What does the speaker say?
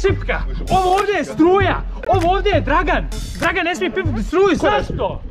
šipka. Ovo ovdje je struja. Ovo ovdje je Dragan. Dragan ne smije pipati struju. Zašto?